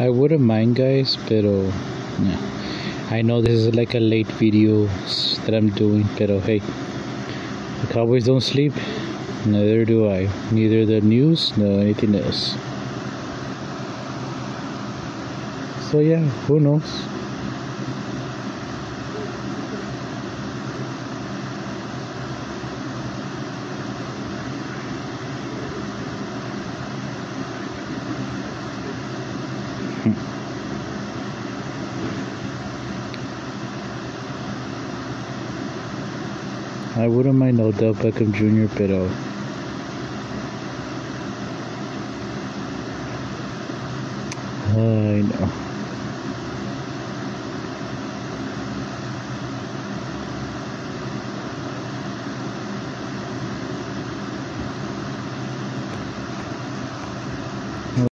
I wouldn't mind, guys, pero yeah. I know this is like a late video that I'm doing, pero hey, the Cowboys don't sleep. Neither do I. Neither the news, nor anything else. So yeah, who knows? I wouldn't mind Odell Beckham Jr., pero I know.